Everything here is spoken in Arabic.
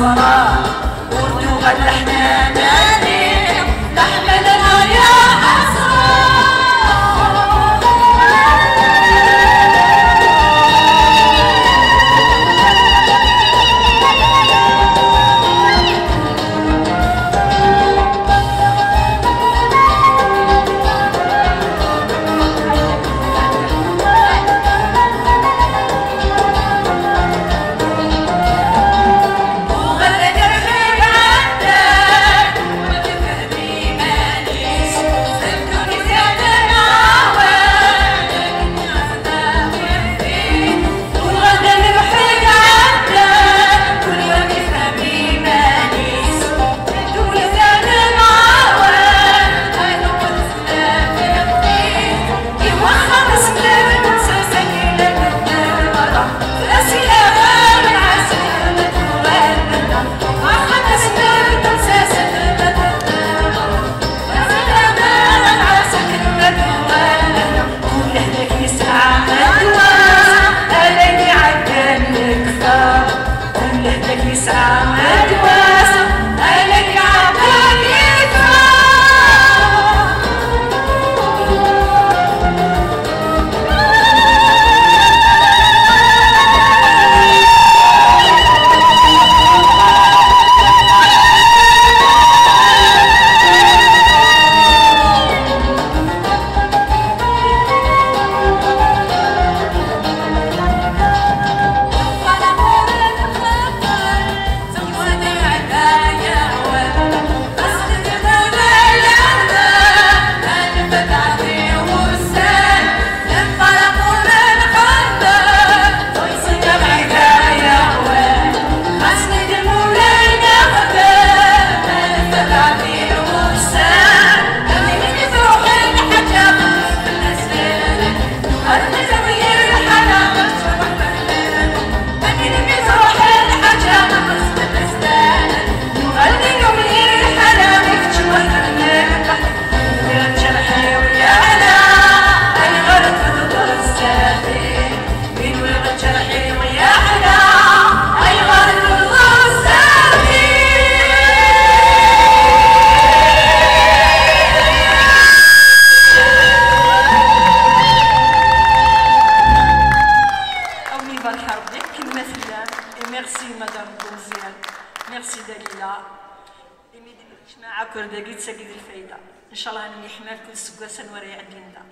الصلاة ورني وغني مزيان ميرسي دليلة إمي جماعة كرداكيت ساكيد الفايدة إن شاء الله أنا يحمل كل سكواسا ورا عندنا